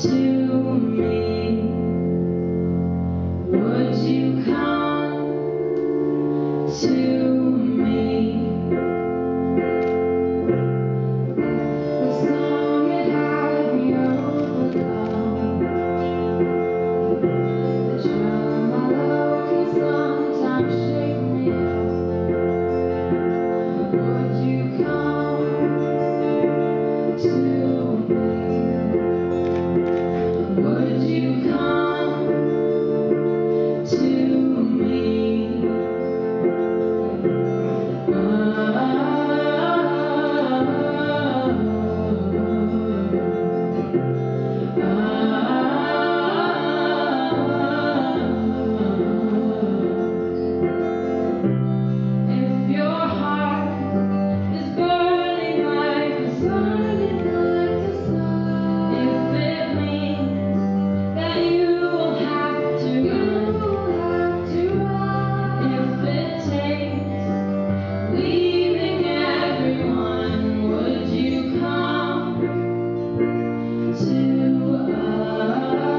to to us.